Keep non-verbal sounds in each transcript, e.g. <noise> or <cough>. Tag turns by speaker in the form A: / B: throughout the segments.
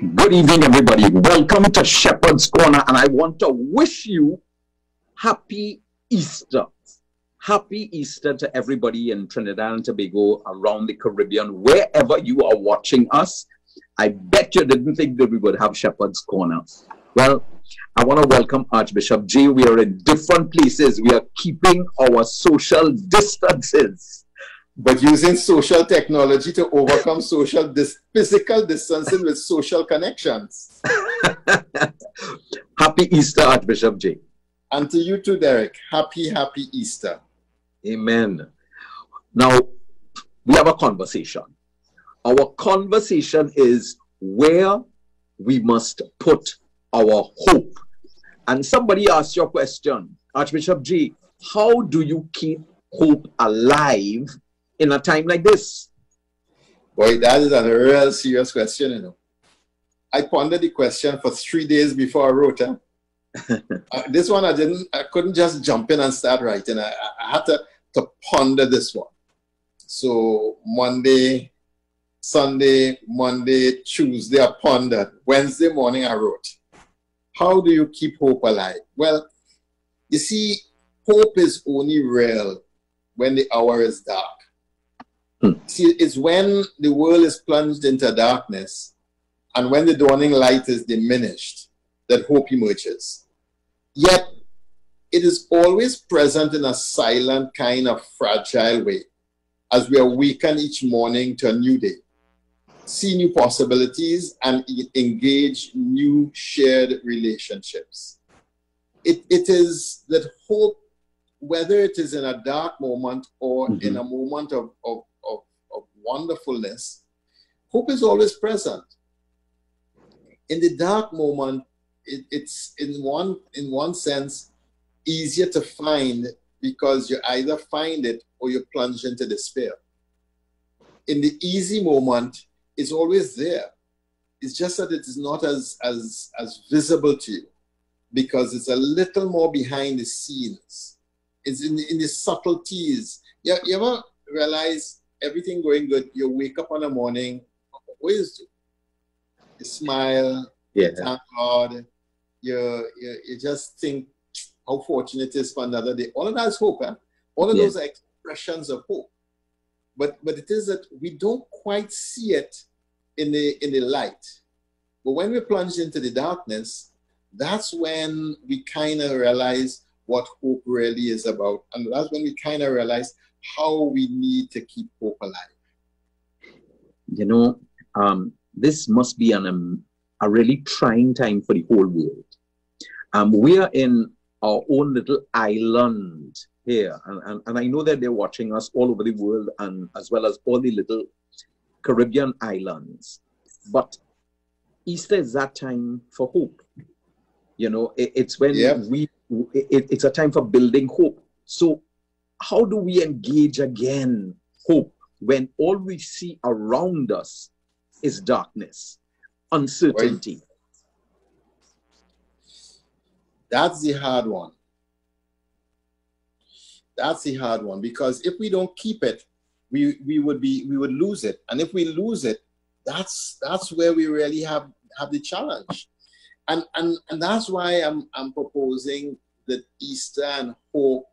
A: Good evening, everybody. Welcome to Shepherd's Corner, and I want to wish you happy Easter. Happy Easter to everybody in Trinidad and Tobago, around the Caribbean, wherever you are watching us. I bet you didn't think that we would have Shepherd's Corner. Well, I want to welcome Archbishop J. We are in different places. We are keeping our social distances
B: but using social technology to overcome social dis- physical distancing with social connections. <laughs>
A: happy Easter, Archbishop J.
B: And to you too, Derek. Happy, happy Easter.
A: Amen. Now, we have a conversation. Our conversation is where we must put our hope. And somebody asked your question, Archbishop J, how do you keep hope alive in a time like this?
B: Boy, that is a real serious question, you know. I pondered the question for three days before I wrote it. <laughs> uh, this one I didn't, I couldn't just jump in and start writing. I, I had to, to ponder this one. So Monday, Sunday, Monday, Tuesday, I pondered. Wednesday morning, I wrote. How do you keep hope alive? Well, you see, hope is only real when the hour is dark. Hmm. See, it's when the world is plunged into darkness and when the dawning light is diminished that hope emerges. Yet, it is always present in a silent, kind of fragile way as we awaken each morning to a new day, see new possibilities, and engage new shared relationships. It, it is that hope, whether it is in a dark moment or mm-hmm. in a moment of, of wonderfulness, hope is always present. In the dark moment, it, it's in one in one sense easier to find because you either find it or you plunge into despair. In the easy moment, it's always there. It's just that it is not as as as visible to you because it's a little more behind the scenes. It's in, in the subtleties. You, you ever realize everything going good. You wake up on the morning, it? You smile, yeah. thank God. You, you, you just think how fortunate it is for another day. All of that is hope. Eh? All of yeah. those are expressions of hope. But but it is that we don't quite see it in the in the light. But when we plunge into the darkness, that's when we kind of realize what hope really is about. And that's when we kind of realize how we need to keep hope alive.
A: You know, um, this must be an, um, a really trying time for the whole world. Um, we are in our own little island here, and, and, and I know that they're watching us all over the world, and as well as all the little Caribbean islands. But Easter is that time for hope. You know, it, it's when yep. we, it, it's a time for building hope. So how do we engage again hope when all we see around us is darkness, uncertainty?
B: That's the hard one. That's the hard one because if we don't keep it, we, we would be we would lose it. And if we lose it, that's that's where we really have have the challenge. And and and that's why I'm I'm proposing that Easter and hope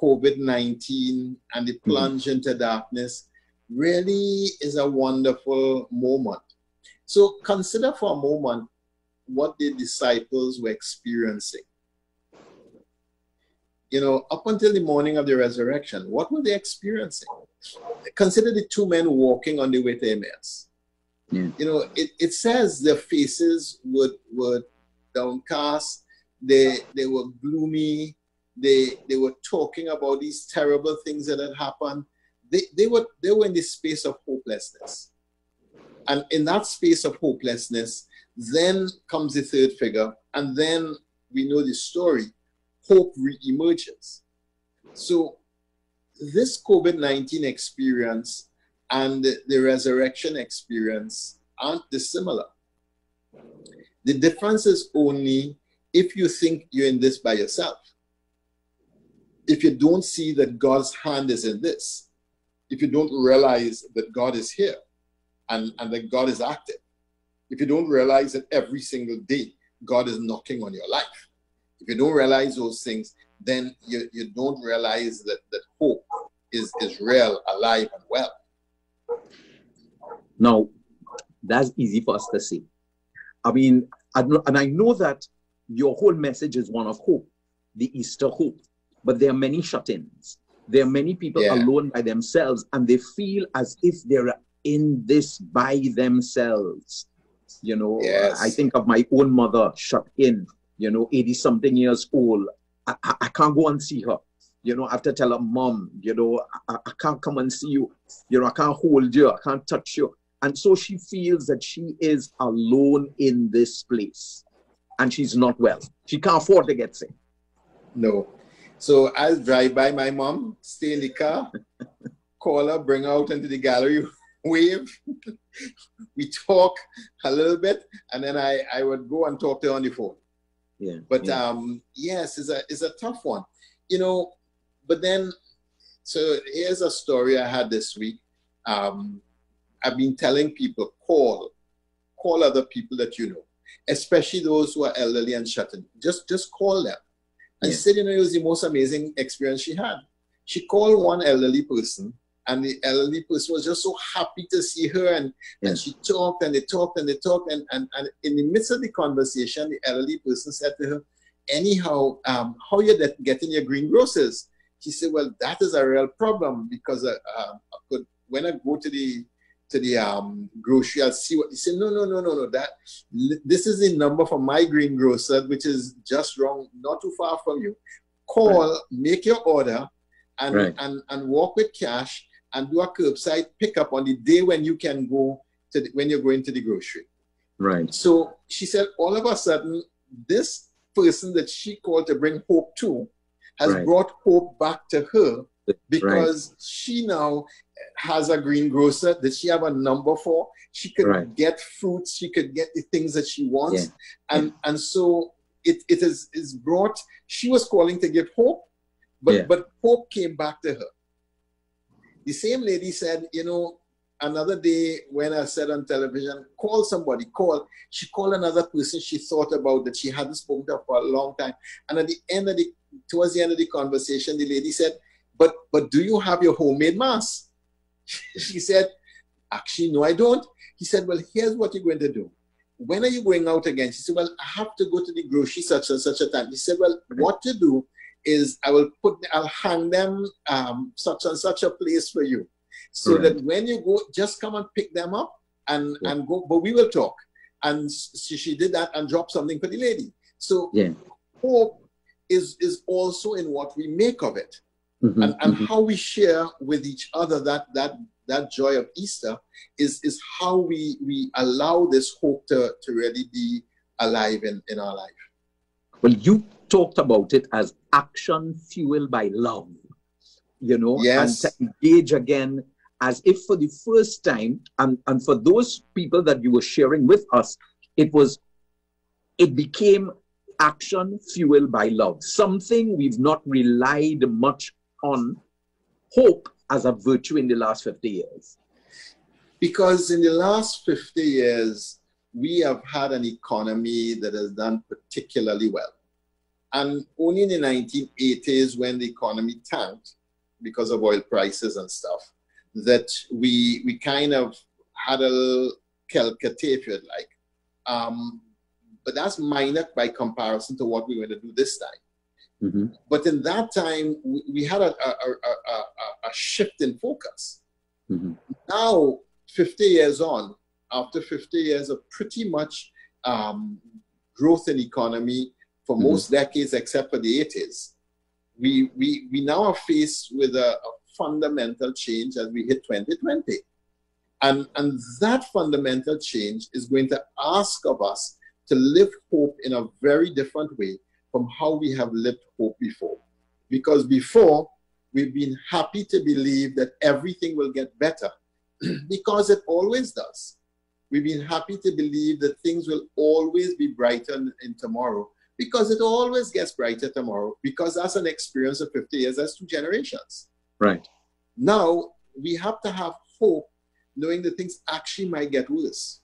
B: COVID 19 and the plunge mm-hmm. into darkness really is a wonderful moment. So consider for a moment what the disciples were experiencing. You know, up until the morning of the resurrection, what were they experiencing? Consider the two men walking on the way to Emmaus. Yeah. You know, it, it says their faces were, were downcast, they, they were gloomy, they they were talking about these terrible things that had happened. They, they were they were in this space of hopelessness. And in that space of hopelessness, then comes the third figure, and then we know the story. Hope re-emerges. So this COVID-19 experience and the resurrection experience aren't dissimilar. The difference is only if you think you're in this by yourself if you don't see that God's hand is in this, if you don't realize that God is here and, and that God is active, if you don't realize that every single day God is knocking on your life, if you don't realize those things, then you, you don't realize that, that hope is, is real, alive, and well.
A: Now, that's easy for us to say. I mean, and I know that your whole message is one of hope, the Easter hope. But there are many shut ins. There are many people yeah. alone by themselves, and they feel as if they're in this by themselves. You know, uh, yes. I think of my own mother shut in, you know, 80 something years old. I, I, I, can't go and see her. You know, I have to tell her, Mom, you know, I, I can't come and see you. You know, I can't hold you. I can't touch you. And so she feels that she is alone in this place and she's not well. She can't afford to get sick.
B: No. So I'll drive by my mom, stay in the car, call her, bring her out into the gallery, <laughs> wave. we talk a little bit, and then I, I would go and talk to her on the phone.
A: Yeah.
B: But
A: yeah.
B: um, yes, it's a it's a tough one. You know, but then so here's a story I had this week. Um, I've been telling people call, call other people that you know, especially those who are elderly and shut in. Just just call them. And yeah. she said, you know, it was the most amazing experience she had. She called one elderly person, and the elderly person was just so happy to see her. And, yeah. and she talked and they talked and they talked. And, and, and in the midst of the conversation, the elderly person said to her, Anyhow, um, how are you getting your greengrocers? She said, Well, that is a real problem because uh, uh, I could, when I go to the to the um, grocery, I'll see what he said. No, no, no, no, no. That this is the number for my greengrocer, which is just wrong, not too far from you. Call, right. make your order, and right. and and walk with cash and do a curbside pickup on the day when you can go to the, when you're going to the grocery.
A: Right.
B: So she said, all of a sudden, this person that she called to bring hope to has right. brought hope back to her because right. she now has a greengrocer that she have a number for. She could right. get fruits, she could get the things that she wants. Yeah. And yeah. and so it, it is is brought, she was calling to give hope, but yeah. but hope came back to her. The same lady said, you know, another day when I said on television, call somebody, call. She called another person she thought about that she hadn't spoken to for a long time. And at the end of the towards the end of the conversation, the lady said, But but do you have your homemade mask? <laughs> she said, Actually, no, I don't. He said, Well, here's what you're going to do. When are you going out again? She said, Well, I have to go to the grocery such and such a time. He said, Well, what to do is I will put, I'll hang them um, such and such a place for you. So right. that when you go, just come and pick them up and, yeah. and go, but we will talk. And she, she did that and dropped something for the lady. So
A: yeah.
B: hope is, is also in what we make of it. Mm-hmm, and, and mm-hmm. how we share with each other that that that joy of Easter is is how we we allow this hope to, to really be alive in, in our life.
A: Well, you talked about it as action fueled by love, you know,
B: yes.
A: and to engage again as if for the first time, and, and for those people that you were sharing with us, it was it became action fueled by love, something we've not relied much on hope as a virtue in the last 50 years?
B: Because in the last 50 years, we have had an economy that has done particularly well. And only in the 1980s, when the economy tanked because of oil prices and stuff, that we we kind of had a calcate, if you'd like. Um, but that's minor by comparison to what we're going to do this time. Mm-hmm. But in that time, we, we had a, a, a, a, shift in focus. Mm-hmm. Now, 50 years on, after 50 years of pretty much um, growth in economy for mm-hmm. most decades except for the 80s, we, we, we now are faced with a, a fundamental change as we hit 2020. And, and that fundamental change is going to ask of us to live hope in a very different way from how we have lived hope before. Because before, we've been happy to believe that everything will get better <clears throat> because it always does. We've been happy to believe that things will always be brighter in, in tomorrow because it always gets brighter tomorrow because that's an experience of 50 years, that's two generations.
A: Right.
B: Now, we have to have hope knowing that things actually might get worse.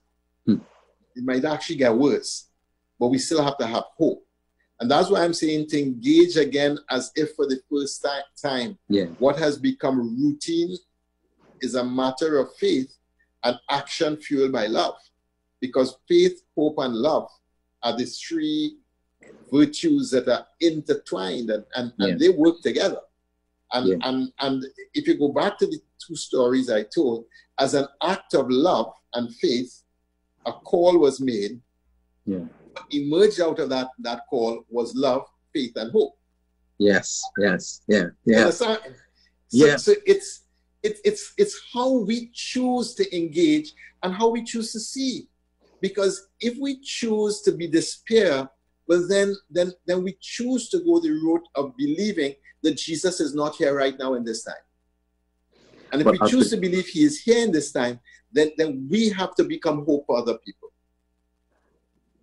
B: Hmm. it might actually get worse, but we still have to have hope. And that's why I'm saying to engage again as if for the first time.
A: Yeah.
B: What has become routine is a matter of faith and action fueled by love. Because faith, hope, and love are the three virtues that are intertwined and, and, yeah. and they work together. And, yeah. and, and if you go back to the two stories I told, as an act of love and faith, a call was made.
A: Yeah.
B: Emerged out of that, that call was love, faith, and hope.
A: Yes, yes, yeah, yeah.
B: So, yeah. So it's it, it's it's how we choose to engage and how we choose to see. Because if we choose to be despair, well then then then we choose to go the route of believing that Jesus is not here right now in this time. And if but we choose to believe he is here in this time, then, then we have to become hope for other people.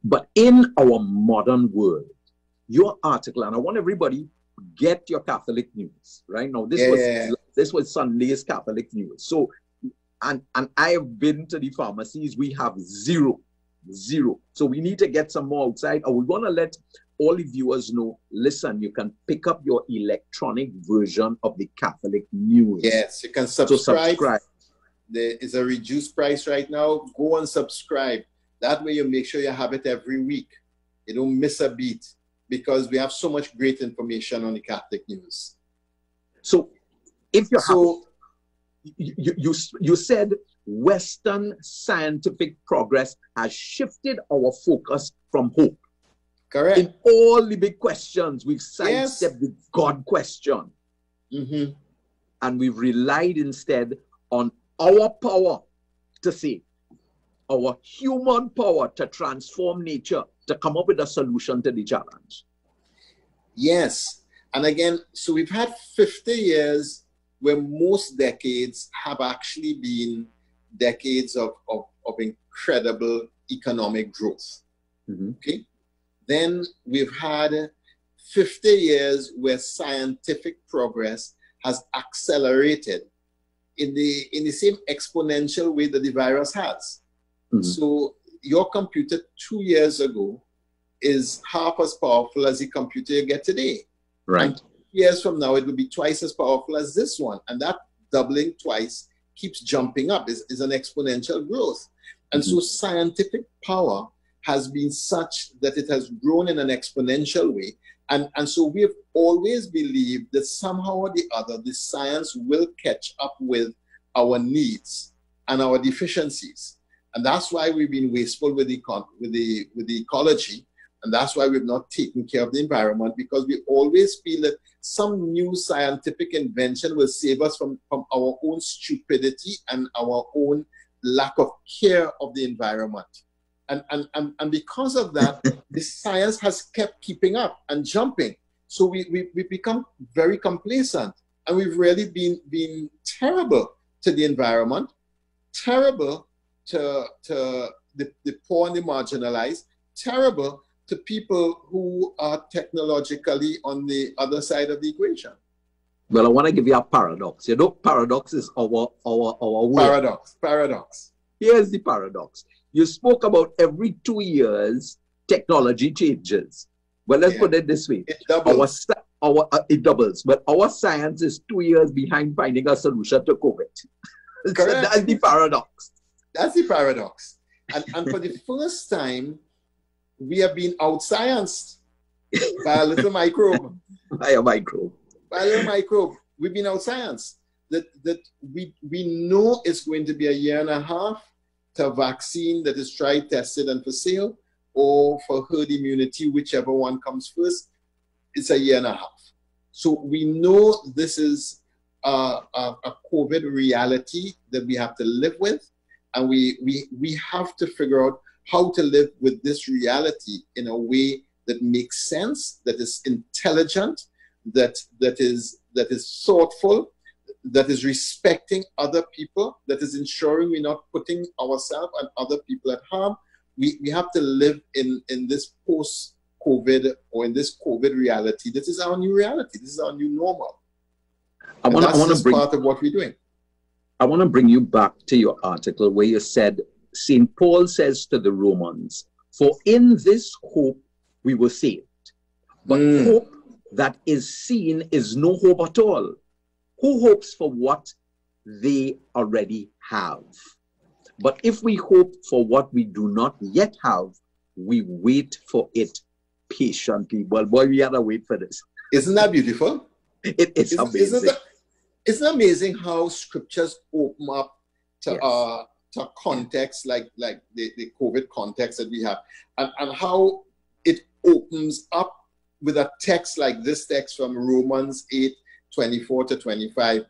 A: But in our modern world, your article, and I want everybody get your Catholic news right now. This yeah. was this was Sunday's Catholic news. So, and and I have been to the pharmacies. We have zero, zero. So we need to get some more outside. Or we want to let all the viewers know, listen, you can pick up your electronic version of the Catholic News.
B: Yes, you can subscribe. So subscribe. There is a reduced price right now. Go and subscribe. That way you make sure you have it every week. You don't miss a beat because we have so much great information on the Catholic News.
A: So if you're so, you, you, you said Western scientific progress has shifted our focus from hope
B: Correct.
A: In all the big questions, we've sidestepped yes. the God question.
B: Mm-hmm.
A: And we've relied instead on our power to see, our human power to transform nature, to come up with a solution to the challenge.
B: Yes. And again, so we've had 50 years where most decades have actually been decades of, of, of incredible economic growth.
A: Mm-hmm.
B: Okay. Then we've had 50 years where scientific progress has accelerated in the in the same exponential way that the virus has. Mm-hmm. So your computer two years ago is half as powerful as the computer you get today.
A: Right. And
B: years from now, it will be twice as powerful as this one. And that doubling twice keeps jumping up, is, is an exponential growth. And mm-hmm. so scientific power has been such that it has grown in an exponential way. And, and so we have always believed that somehow or the other, the science will catch up with our needs and our deficiencies. And that's why we've been wasteful with the, with the, with the ecology. And that's why we've not taken care of the environment because we always feel that some new scientific invention will save us from, from our own stupidity and our own lack of care of the environment. And, and, and, and because of that, <laughs> the science has kept keeping up and jumping. So we, we, we become very complacent and we've really been, been terrible to the environment, terrible to, to the, the poor and the marginalized, terrible to people who are technologically on the other side of the equation.
A: Well, I want to give you a paradox. You know, paradox is our our our
B: word. Paradox. Paradox.
A: Here's the paradox. You spoke about every two years, technology changes. Well, let's yeah. put it this way.
B: It doubles.
A: Our, our, uh, it doubles, but our science is two years behind finding a solution to COVID. <laughs> so that's the paradox.
B: That's the paradox. And, and for the <laughs> first time, we have been outscienced by a little microbe. <laughs>
A: By a microbe.
B: By a little microbe. We've been outscienced. That, that we, we know it's going to be a year and a half to a vaccine that is tried, tested, and for sale, or for herd immunity, whichever one comes first, it's a year and a half. So we know this is a, a, a COVID reality that we have to live with, and we, we, we have to figure out how to live with this reality in a way that makes sense, that is intelligent, that, that, is, that is thoughtful, that is respecting other people, that is ensuring we're not putting ourselves and other people at harm. We, we have to live in, in this post COVID or in this COVID reality. This is our new reality. This is our new normal. I want to bring part of what we're doing.
A: I want to bring you back to your article where you said St. Paul says to the Romans, For in this hope we were saved. But mm. hope that is seen is no hope at all. Who hopes for what they already have? But if we hope for what we do not yet have, we wait for it patiently. Well, boy, we had to wait for this.
B: Isn't that beautiful?
A: It is isn't, amazing.
B: Isn't, that, isn't amazing how scriptures open up to yes. uh to context like like the, the COVID context that we have, and, and how it opens up with a text like this text from Romans 8, 24 to 25,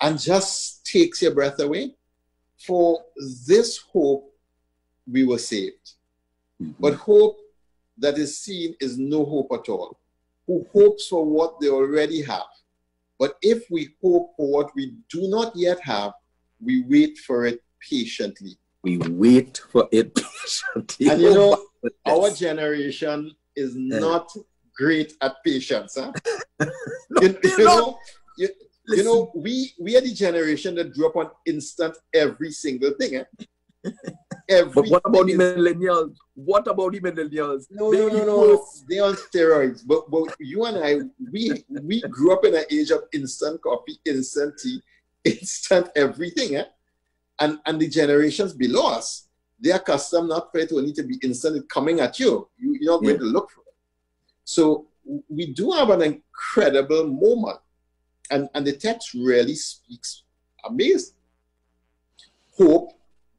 B: and just takes your breath away. For this hope we were saved. Mm-hmm. But hope that is seen is no hope at all. Who hopes for what they already have? But if we hope for what we do not yet have, we wait for it patiently.
A: We wait for it <laughs> patiently.
B: And you know, <laughs> our generation is not great at patience. Huh? <laughs> you, you know, you, you, know, we we are the generation that grew up on instant every single thing. Eh?
A: But what about the millennials? What about the millennials?
B: No, they no, no, no. They on steroids. But but you and I, we we grew up in an age of instant coffee, instant tea, <laughs> instant everything. Eh? And and the generations below us, they are accustomed not for it only to be instant coming at you. you you're not going yeah. to look for it. So we do have an incredible moment. And, and the text really speaks amazing. Hope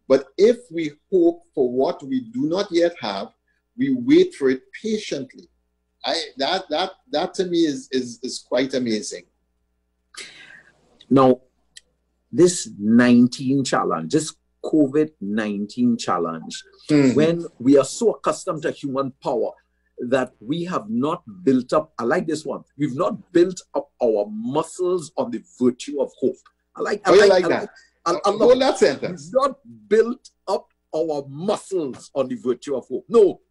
B: but if we hope for what we do not yet have, we wait for it patiently. I, that, that, that to me is, is, is quite amazing.
A: Now, this 19 challenge, this COVID 19 challenge, mm-hmm. when we are so accustomed to human power that we have not built up, I like this one, we've not built up our muscles on the virtue of hope. I like,
B: I
A: oh,
B: like, like that. Like,
A: and, and Hold that sentence. We've not built up our muscles on the virtue of hope. No.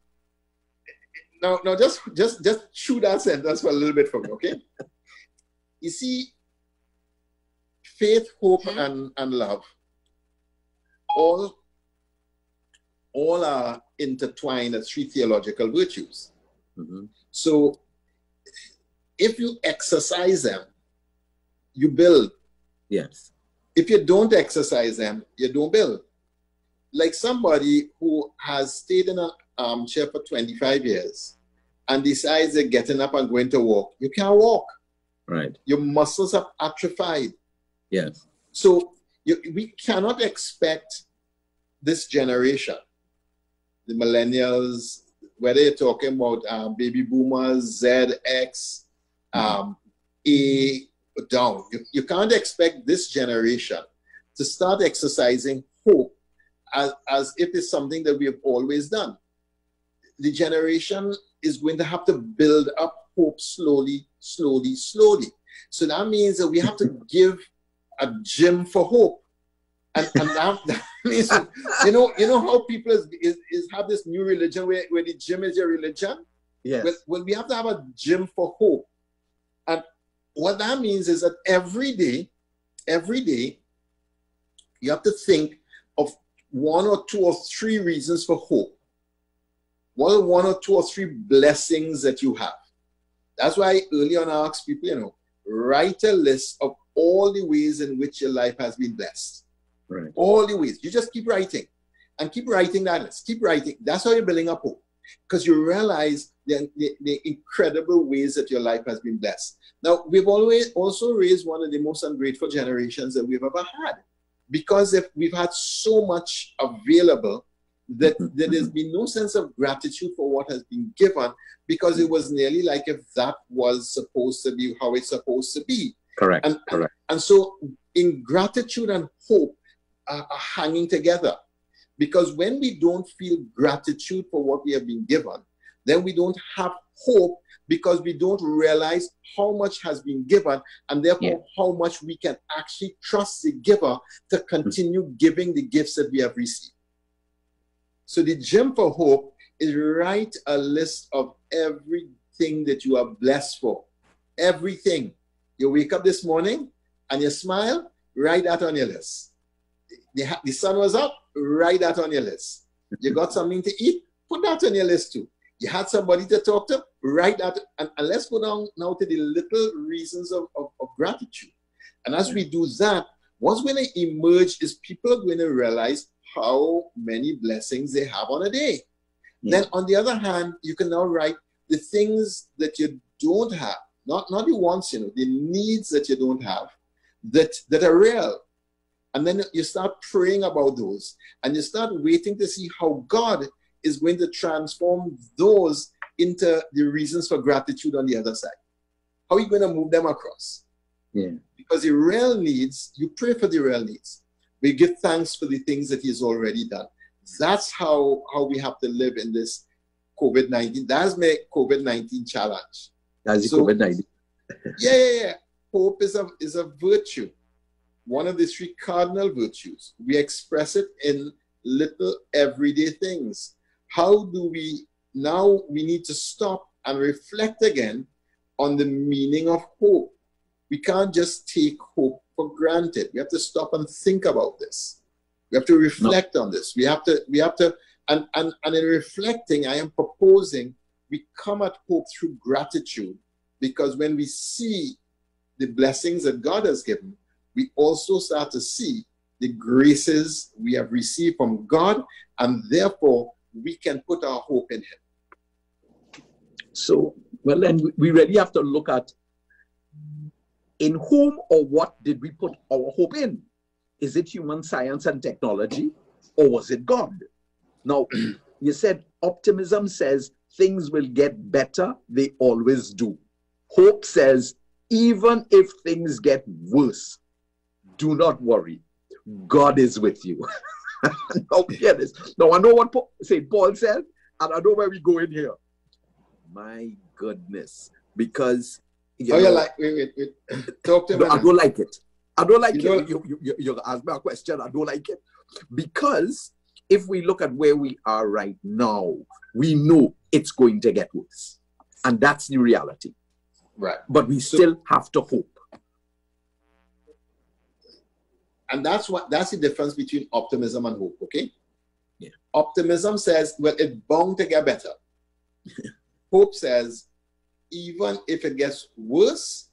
B: Now, now just just just chew that sentence for a little bit for me, okay? <laughs> you see, faith, hope, mm-hmm. and, and love all all are intertwined as three theological virtues. Mm-hmm. So if you exercise them, you build.
A: Yes.
B: If you don't exercise them, you don't build. Like somebody who has stayed in an armchair for 25 years and decides they're getting up and going to walk, you can't walk.
A: Right.
B: Your muscles are atrophied.
A: Yes.
B: So you, we cannot expect this generation, the millennials, whether you're talking about um, baby boomers, Z, X, um, A, down. You, you can't expect this generation to start exercising hope as, as if it's something that we have always done. The generation is going to have to build up hope slowly, slowly, slowly. So that means that we have to give a gym for hope. And, and that, <laughs> that means, you know, you know how people is, is, is, have this new religion where, where the gym is your religion?
A: Yes.
B: Well, well, we have to have a gym for hope. What that means is that every day, every day, you have to think of one or two or three reasons for hope. One, one or two or three blessings that you have. That's why early on I ask people, you know, write a list of all the ways in which your life has been blessed.
A: Right.
B: All the ways. You just keep writing and keep writing that list. Keep writing. That's how you're building up hope. Because you realize the, the, the incredible ways that your life has been blessed. Now, we've always also raised one of the most ungrateful generations that we've ever had because if we've had so much available that, that there's been no sense of gratitude for what has been given because it was nearly like if that was supposed to be how it's supposed to be.
A: Correct.
B: And,
A: correct.
B: And, and so, ingratitude and hope are, are hanging together because when we don't feel gratitude for what we have been given, then we don't have hope because we don't realize how much has been given and therefore yeah. how much we can actually trust the giver to continue giving the gifts that we have received. So the gem for hope is write a list of everything that you are blessed for. Everything. You wake up this morning and you smile, write that on your list. the, the sun was up, write that on your list. You got something to eat, put that on your list too. You had somebody to talk to, write that. And, and let's go down now to the little reasons of, of, of gratitude. And as we do that, what's going to emerge is people are going to realize how many blessings they have on a day. Yeah. Then, on the other hand, you can now write the things that you don't have, not, not the wants, you know, the needs that you don't have that, that are real. And then you start praying about those and you start waiting to see how God is going to transform those into the reasons for gratitude on the other side. How are you going to move them across?
A: Yeah.
B: Because the real needs, you pray for the real needs. We give thanks for the things that He's already done. That's how, how we have to live in this COVID 19. That's my COVID 19 challenge.
A: That's so, COVID 19.
B: yeah, yeah, yeah. Hope is a, is a virtue, one of the three cardinal virtues. We express it in little everyday things. How do we now? We need to stop and reflect again on the meaning of hope. We can't just take hope for granted. We have to stop and think about this. We have to reflect no. on this. We have to, we have to, and, and, and in reflecting, I am proposing we come at hope through gratitude because when we see the blessings that God has given, we also start to see the graces we have received from God, and therefore we can put our hope in Him.
A: So, well, then we really have to look at in whom or what did we put our hope in? Is it human science and technology or was it God? Now, <clears throat> you said optimism says things will get better, they always do. Hope says even if things get worse, do not worry. God is with you. <laughs> now, hear this. Now, I know what St. Paul said, and I know where we go in here. My goodness. Because
B: you oh, know, you like wait, wait, wait. Talk to
A: me. I don't like it. I don't like you it. You, you, you, you ask me a question. I don't like it because if we look at where we are right now, we know it's going to get worse, and that's the reality.
B: Right.
A: But we so, still have to hope.
B: And that's what that's the difference between optimism and hope. Okay.
A: Yeah.
B: Optimism says, well, it's bound to get better. <laughs> hope says even if it gets worse,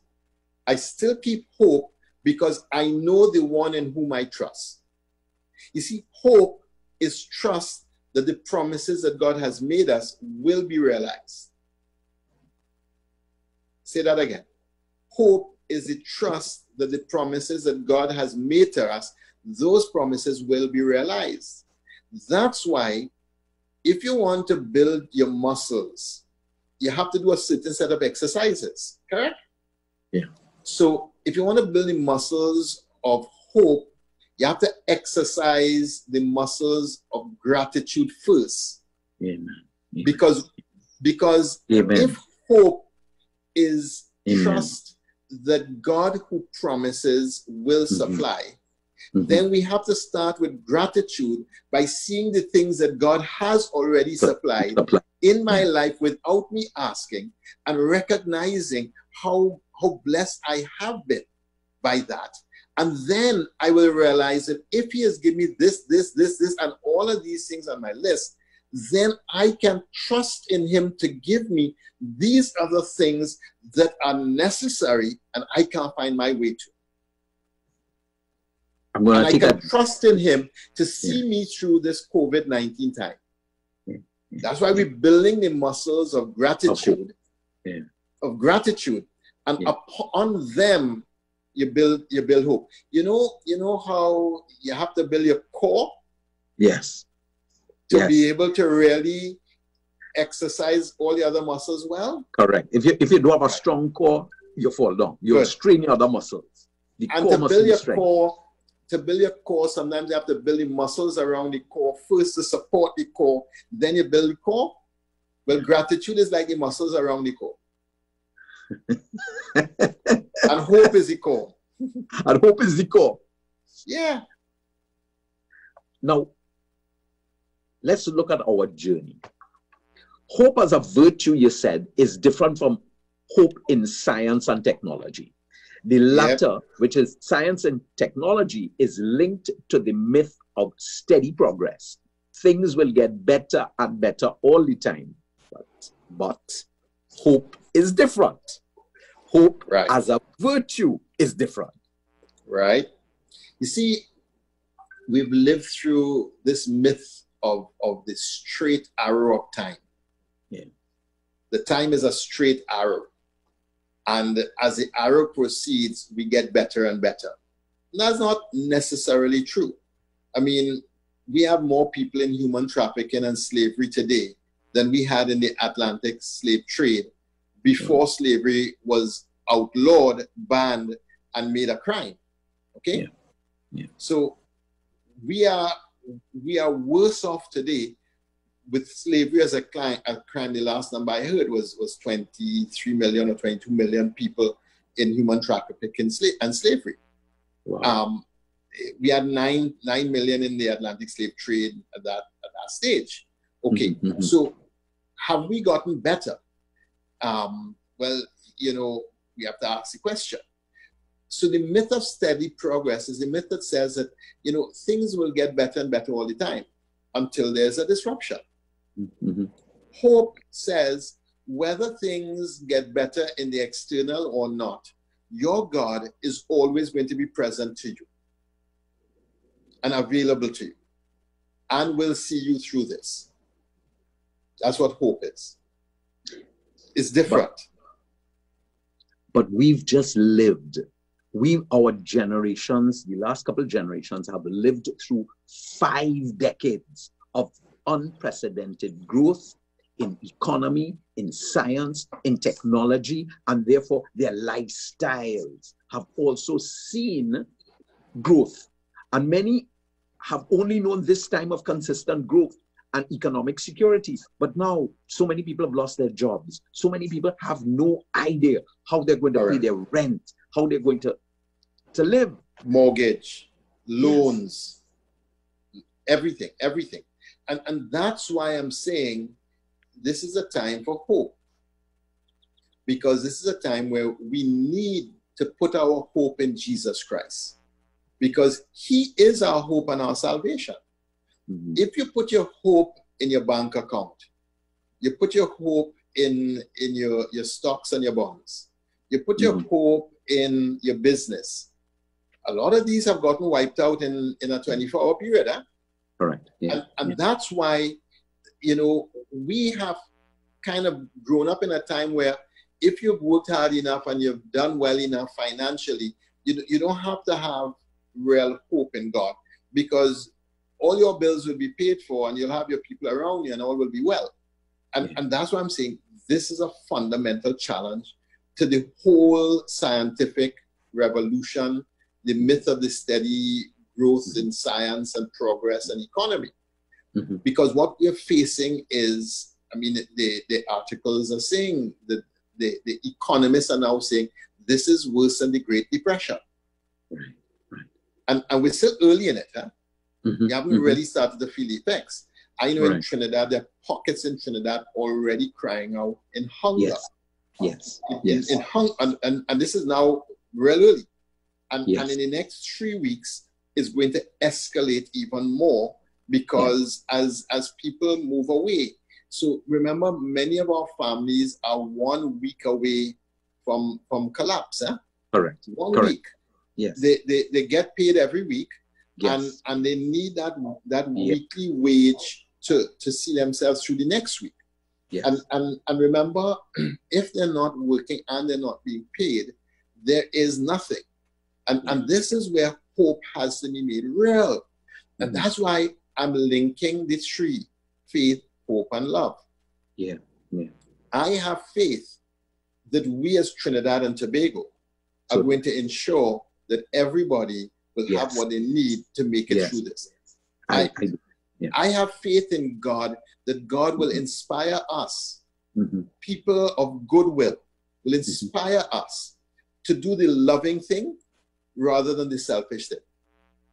B: I still keep hope because I know the one in whom I trust. You see, hope is trust that the promises that God has made us will be realized. Say that again. Hope is the trust that the promises that God has made to us, those promises will be realized. That's why, if you want to build your muscles, you have to do a certain set of exercises, correct?
A: Yeah.
B: So if you want to build the muscles of hope, you have to exercise the muscles of gratitude first.
A: Amen.
B: Because because Amen. if hope is Amen. trust that God who promises will mm-hmm. supply, mm-hmm. then we have to start with gratitude by seeing the things that God has already supplied in my life without me asking and recognizing how, how blessed I have been by that. And then I will realize that if he has given me this, this, this, this, and all of these things on my list, then I can trust in him to give me these other things that are necessary and I can't find my way to.
A: I'm going
B: to I can trust in him to see yeah. me through this COVID 19 time. That's why we're building the muscles of gratitude,
A: yeah.
B: of gratitude, and yeah. upon them you build you build hope. You know, you know how you have to build your core.
A: Yes.
B: To
A: yes.
B: be able to really exercise all the other muscles well.
A: Correct. If you if you don't have a strong core, you fall down. You strain your other muscles.
B: The and to build your strength. core, to build your core, sometimes you have to build the muscles around the core first to support the core, then you build the core. Well, gratitude is like the muscles around the core. <laughs> and hope is the core.
A: And hope is the core.
B: Yeah.
A: Now, let's look at our journey. Hope as a virtue, you said, is different from hope in science and technology. The latter, yep. which is science and technology, is linked to the myth of steady progress. Things will get better and better all the time. But, but hope is different. Hope right. as a virtue is different.
B: Right. You see, we've lived through this myth of, of the straight arrow of time. Yeah. The time is a straight arrow. And as the arrow proceeds, we get better and better. That's not necessarily true. I mean, we have more people in human trafficking and slavery today than we had in the Atlantic slave trade before yeah. slavery was outlawed, banned, and made a crime. Okay? Yeah. Yeah. So we are we are worse off today with slavery as a crime, a crime. The last number I heard was was 23 million or 22 million people in human trafficking and slavery. Wow. Um, we had nine nine million in the Atlantic slave trade at that at that stage. Okay, mm-hmm. mm-hmm. so have we gotten better? Um, well, you know, we have to ask the question. So the myth of steady progress is the myth that says that, you know, things will get better and better all the time until there's a disruption. Mm-hmm. Hope says whether things get better in the external or not, your God is always going to be present to you and available to you and will see you through this. That's what hope is. It's different.
A: But, but we've just lived we our generations the last couple generations have lived through five decades of unprecedented growth in economy in science in technology and therefore their lifestyles have also seen growth and many have only known this time of consistent growth and economic security. But now, so many people have lost their jobs. So many people have no idea how they're going to pay their rent, how they're going to to live.
B: Mortgage, loans, yes. everything, everything. And, and that's why I'm saying this is a time for hope. Because this is a time where we need to put our hope in Jesus Christ. Because he is our hope and our salvation. Mm-hmm. If you put your hope in your bank account, you put your hope in, in your, your stocks and your bonds, you put your mm-hmm. hope in your business, a lot of these have gotten wiped out in, in a 24 hour period. Huh?
A: Correct.
B: Yeah. And, and yeah. that's why, you know, we have kind of grown up in a time where if you've worked hard enough and you've done well enough financially, you, you don't have to have real hope in God because all your bills will be paid for and you'll have your people around you and all will be well. And, yeah. and that's why I'm saying this is a fundamental challenge to the whole scientific revolution the myth of the steady growth in science and progress and economy. Mm-hmm. Because what we're facing is, I mean, the, the articles are saying that the, the economists are now saying this is worse than the Great Depression. Right. Right. And, and we're still early in it. Huh? Mm-hmm. We haven't mm-hmm. really started to feel the effects. I know right. in Trinidad, there are pockets in Trinidad already crying out in hunger.
A: Yes. Yes.
B: In,
A: yes.
B: In, in hung- and, and, and this is now really early. And, yes. and in the next three weeks, is going to escalate even more because yes. as as people move away. So remember, many of our families are one week away from from collapse. Eh?
A: Correct.
B: One
A: Correct.
B: week.
A: Yes.
B: They, they they get paid every week, yes. and and they need that that weekly wage to to see themselves through the next week. Yes. And, and and remember, <clears throat> if they're not working and they're not being paid, there is nothing. And, and this is where hope has to be made real. And mm-hmm. that's why I'm linking the three faith, hope, and love.
A: Yeah. yeah.
B: I have faith that we as Trinidad and Tobago so, are going to ensure that everybody will yes. have what they need to make it yes. through this. I, I, yeah. I, have faith in God that God will mm-hmm. inspire us, mm-hmm. people of goodwill, will mm-hmm. inspire mm-hmm. us to do the loving thing rather than the selfish thing,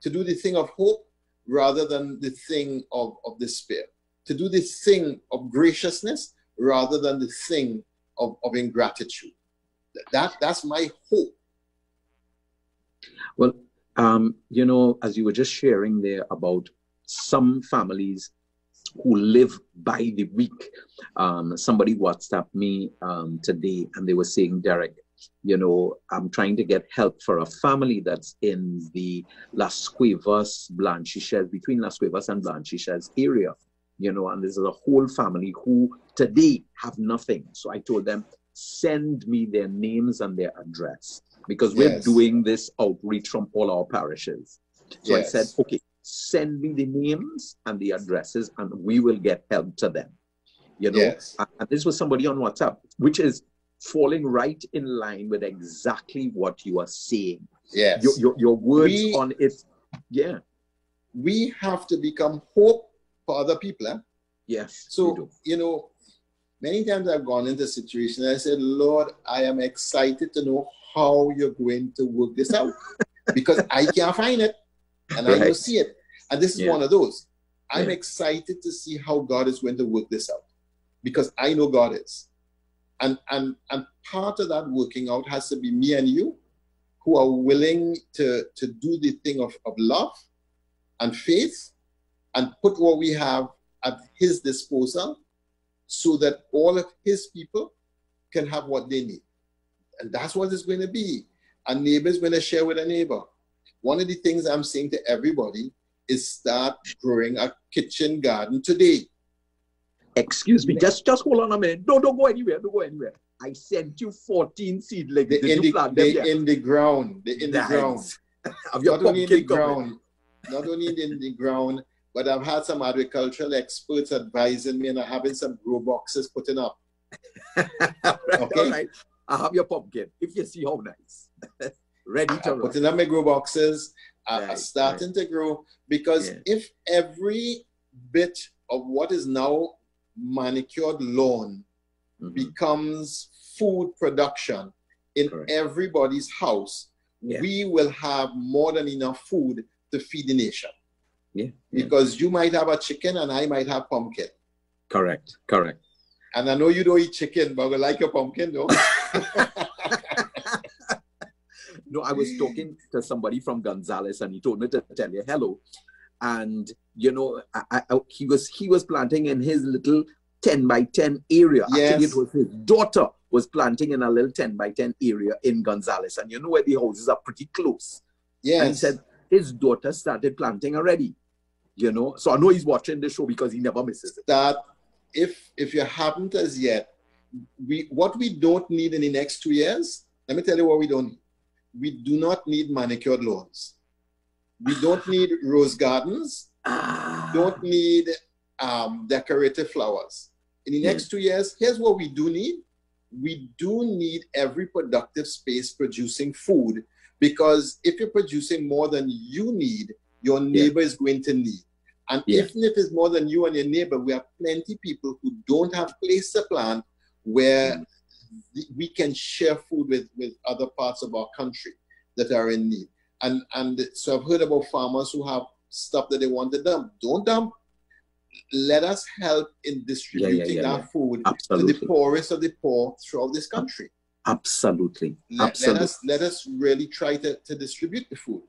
B: to do the thing of hope rather than the thing of, of despair, to do the thing of graciousness rather than the thing of, of ingratitude. That, that's my hope
A: Well, um, you know, as you were just sharing there about some families who live by the week. Um, somebody WhatsApped me um, today and they were saying, Derek, you know, I'm trying to get help for a family that's in the Las Cuevas, Blanchisseuse, between Las Cuevas and Blanchisseuse area, you know, and this is a whole family who today have nothing. So I told them, send me their names and their address because we're yes. doing this outreach from all our parishes. So yes. I said, okay, send me the names and the addresses and we will get help to them. You know, yes. and this was somebody on WhatsApp, which is falling right in line with exactly what you are saying.
B: Yes.
A: Your, your, your words we, on it. Yeah.
B: We have to become hope for other people. Eh?
A: Yes.
B: So, you know, many times I've gone into situations I said, Lord, I am excited to know how you're going to work this out <laughs> because I can't find it and right. I don't see it. And this is yeah. one of those. I'm yeah. excited to see how God is going to work this out because I know God is. And, and, and part of that working out has to be me and you who are willing to, to do the thing of, of love and faith and put what we have at his disposal so that all of his people can have what they need. And that's what it's going to be. A neighbor is going to share with a neighbor. One of the things I'm saying to everybody is start growing a kitchen garden today.
A: Excuse me, just just hold on a minute. Don't don't go anywhere. Don't go anywhere. I sent you 14 seedlings.
B: They in, the, they in the ground. They in the <laughs> ground. not only in the ground, not only in the ground, but I've had some agricultural experts advising me and I'm having some grow boxes putting up. <laughs>
A: okay. All right. I have your pumpkin. If you see how nice. <laughs> Ready to
B: I'm Putting up my grow boxes are, right, starting right. to grow because yeah. if every bit of what is now manicured lawn mm-hmm. becomes food production in Correct. everybody's house, yeah. we will have more than enough food to feed the nation.
A: Yeah.
B: Because you might have a chicken and I might have pumpkin.
A: Correct. Correct.
B: And I know you don't eat chicken, but I like your pumpkin though. <laughs>
A: no, I was talking to somebody from Gonzales and he told me to tell you hello. And you know, I, I, he was he was planting in his little 10 by 10 area. Yes. Actually, it was his daughter was planting in a little 10 by 10 area in Gonzales. And you know where the houses are pretty close.
B: Yeah.
A: And he said his daughter started planting already. You know, so I know he's watching the show because he never misses it.
B: That if if you haven't as yet, we what we don't need in the next two years, let me tell you what we don't need we do not need manicured lawns. We don't need rose gardens.
A: Ah.
B: Don't need um, decorative flowers. In the next two years, here's what we do need. We do need every productive space producing food because if you're producing more than you need, your neighbor yeah. is going to need. And yeah. even if it's more than you and your neighbor, we have plenty people who don't have place to plant where mm we can share food with, with other parts of our country that are in need. And, and so I've heard about farmers who have stuff that they want to dump. Don't dump. Let us help in distributing yeah, yeah, yeah, that food Absolutely. to the poorest of the poor throughout this country.
A: Absolutely.
B: Let,
A: Absolutely.
B: Let us, let us really try to, to distribute the food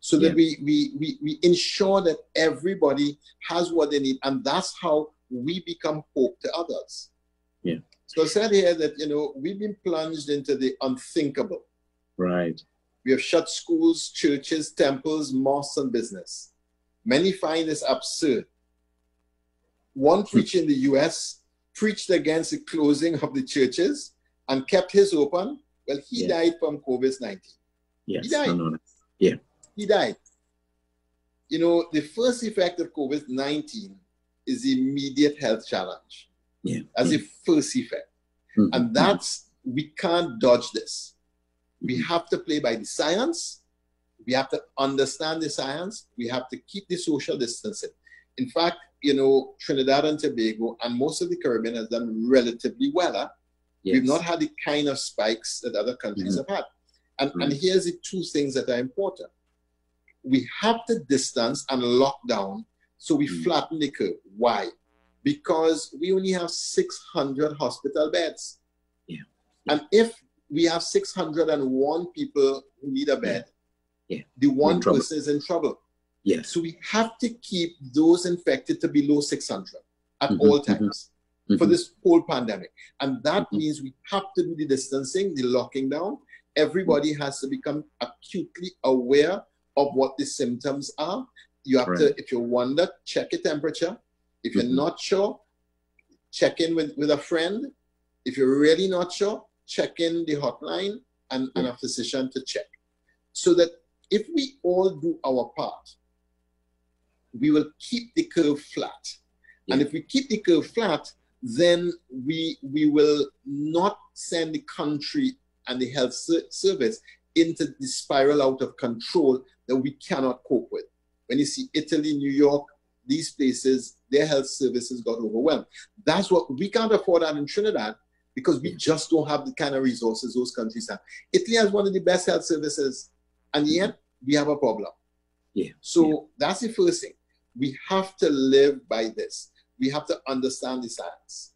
B: so that we, we, we, we ensure that everybody has what they need. And that's how we become hope to others.
A: Yeah.
B: So I said here that, you know, we've been plunged into the unthinkable.
A: Right.
B: We have shut schools, churches, temples, mosques, and business. Many find this absurd. One hmm. preacher in the US preached against the closing of the churches and kept his open. Well, he yeah. died from COVID 19.
A: Yes.
B: He died.
A: Yeah.
B: He died. You know, the first effect of COVID 19 is the immediate health challenge
A: yeah.
B: as a first effect. Mm-hmm. And that's, we can't dodge this. We have to play by the science. We have to understand the science. We have to keep the social distancing. In fact, you know, Trinidad and Tobago and most of the Caribbean has done relatively well. Huh? Yes. We've not had the kind of spikes that other countries mm-hmm. have had. And, mm-hmm. and here's the two things that are important. We have to distance and lock down so we mm-hmm. flatten the curve. Why? because we only have 600 hospital beds.
A: Yeah.
B: And if we have 601 people who need a bed,
A: Yeah.
B: the one person is in trouble.
A: Yes.
B: So we have to keep those infected to below 600 at
A: Mhm,
B: all
A: mhm,
B: times for
A: Mhm.
B: this whole pandemic. And that
A: Mhm.
B: means we have to do the distancing, the locking down. Everybody has to become acutely aware of what the symptoms are. You have to, if you wonder, check your temperature. If you're
A: Mhm.
B: not sure, check in with, with a friend. If you're really not sure, check in the hotline and, and hmm. a physician to check. So that if we all do our part, we will keep the curve flat. And if we keep the curve flat, then we we will not send the country and the health ser- service into the spiral out of control that we cannot cope with. When you see Italy, New York, these places, their health services got overwhelmed. That's what we can't afford that in Trinidad because we just don't have the kind of resources those countries have. Italy has one of the best health services, and yet we have a problem.
A: Yeah.
B: So that's the first thing. We have to live by this. We have to understand the science.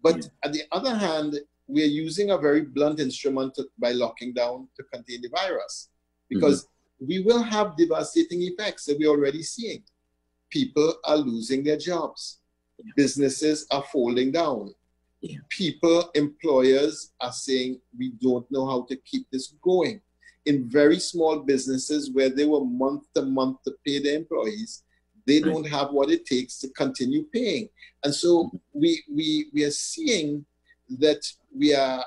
B: But
A: Yeah.
B: on the other hand, we are using a very blunt instrument to, by locking down to contain the virus because mm-hmm. we will have devastating effects that we're already seeing. People are losing their jobs,
A: Yeah.
B: businesses are falling down.
A: Yeah.
B: People, employers are saying, we don't know how to keep this going. In very small businesses where they were month to month to pay their employees, they
A: Right.
B: don't have what it takes to continue paying. And so we, we, we are seeing that we are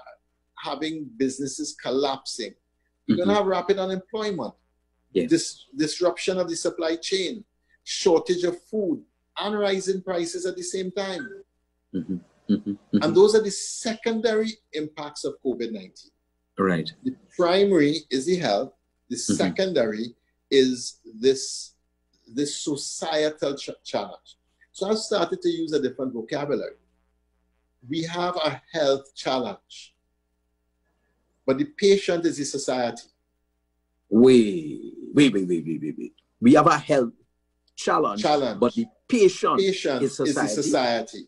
B: having businesses collapsing. We're going to have rapid unemployment,
A: Yes.
B: dis- disruption of the supply chain, shortage of food, and rising prices at the same time.
A: Mhm, mhm, mhm.
B: And those are the secondary impacts of COVID 19.
A: Right.
B: The primary is the health, the
A: Mhm.
B: secondary is this, this societal ch- challenge. So I've started to use a different vocabulary. We have a health challenge, but the patient is the society.
A: Wait, wait, wait, wait, wait, wait, wait. We have a health challenge,
B: Challenge.
A: but the patient
B: patient
A: is
B: is, the
A: society.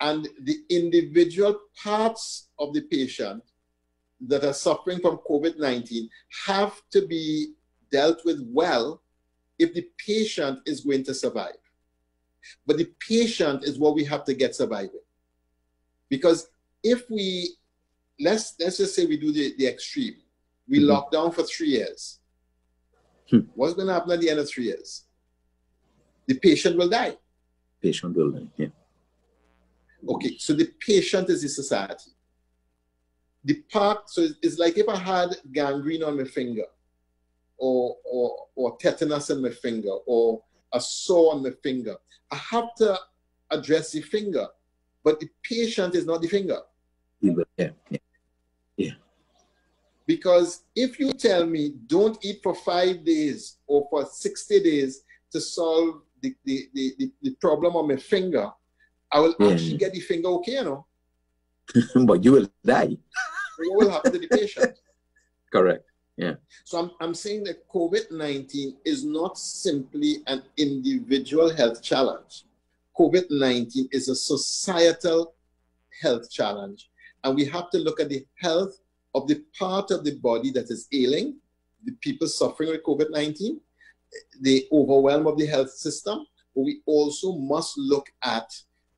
B: And the individual parts of the patient that are suffering from COVID 19 have to be dealt with well if the patient is going to survive. But the patient is what we have to get surviving. Because if we, let's, let's just say we do the, the extreme, we
A: Mhm.
B: lock down for three years.
A: Hmm.
B: What's going to happen at the end of three years? The patient will die.
A: patient building. Yeah.
B: Okay, so the patient is the society. The part, so it's- like if I had gangrene on my finger, or, or, or tetanus in my finger, or a sore on my finger. I have to address the finger, but the patient is not the finger.
A: Yeah. yeah.
B: Because if you tell me don't eat for five days or for 60 days to solve the, the, the, the, the problem on my finger, I will
A: Yeah.
B: actually get the finger okay, you know. <laughs>
A: but you will die. <laughs>
B: What will happen to the patient?
A: Correct. Yeah.
B: So I'm, I'm saying that COVID 19 is not simply an individual health challenge. COVID 19 is a societal health challenge. And we have to look at the health of the part of the body that is ailing, the people suffering with COVID 19, the overwhelm of the health system. But we also must look at